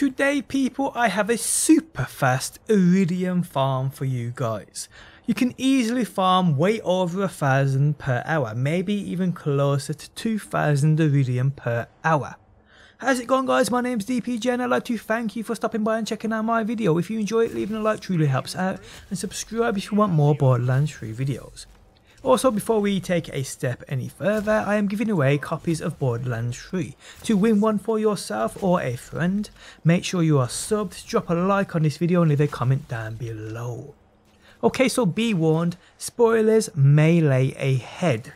Today people I have a super fast eridium farm for you guys. You can easily farm way over a thousand per hour, maybe even closer to 2000 eridium per hour. How's it going guys, my name's DPJ and I'd like to thank you for stopping by and checking out my video. If you enjoy it, leaving a like truly helps out and subscribe if you want more Borderlands 3 videos. Also, before we take a step any further, I am giving away copies of Borderlands 3. To win one for yourself or a friend, make sure you are subbed, drop a like on this video and leave a comment down below. Okay, so be warned, spoilers may lay ahead.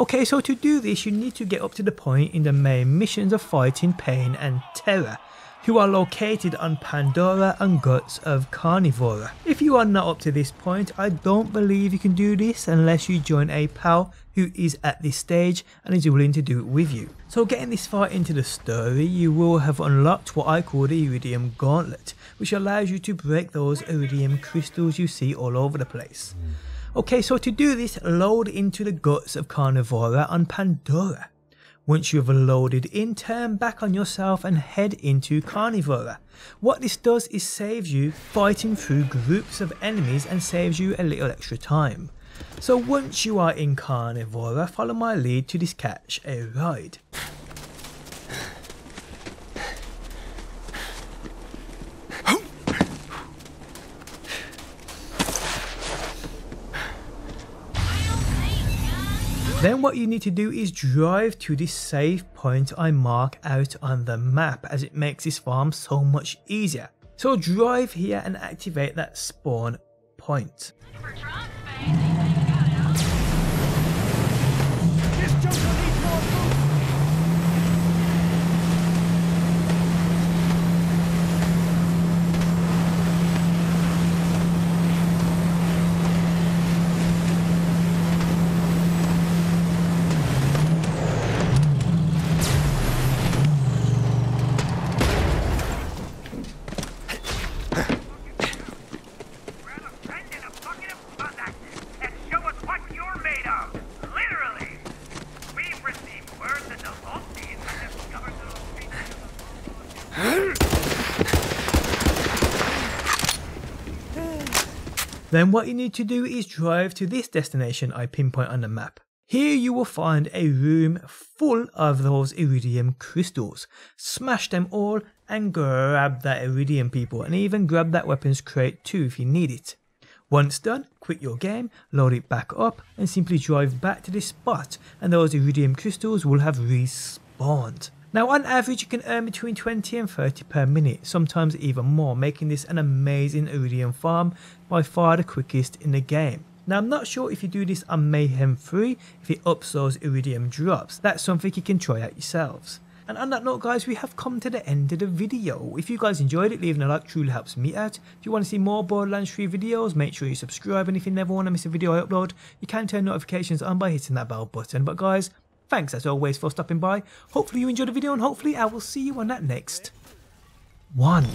Okay, so to do this, you need to get up to the point in the main missions of fighting pain and terror who are located on Pandora and Guts of Carnivora. If you are not up to this point, I don't believe you can do this unless you join a pal who is at this stage and is willing to do it with you. So getting this far into the story, you will have unlocked what I call the Eridium Gauntlet, which allows you to break those Eridium crystals you see all over the place. Okay, so to do this, load into the guts of Carnivora on Pandora. Once you've loaded in, turn back on yourself and head into Carnivora. What this does is saves you fighting through groups of enemies and saves you a little extra time. So once you are in Carnivora, follow my lead to this catch a ride. Then what you need to do is drive to this save point I mark out on the map as it makes this farm so much easier. So drive here and activate that spawn point. Then what you need to do is drive to this destination I pinpoint on the map. Here you will find a room full of those eridium crystals. Smash them all and grab that eridium people and even grab that weapons crate too if you need it. Once done, quit your game, load it back up and simply drive back to this spot and those eridium crystals will have respawned. Now on average you can earn between 20 and 30 per minute, sometimes even more, making this an amazing eridium farm, by far the quickest in the game. Now I'm not sure if you do this on Mayhem 3, if it ups those eridium drops, that's something you can try out yourselves. And on that note guys, we have come to the end of the video. If you guys enjoyed it, leaving a like truly helps me out. If you want to see more Borderlands 3 videos, make sure you subscribe and if you never want to miss a video I upload, you can turn notifications on by hitting that bell button. But guys, Thanks as always for stopping by. Hopefully you enjoyed the video and hopefully I will see you on that next one.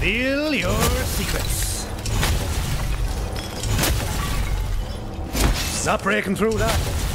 Reveal your secrets. Stop breaking through that.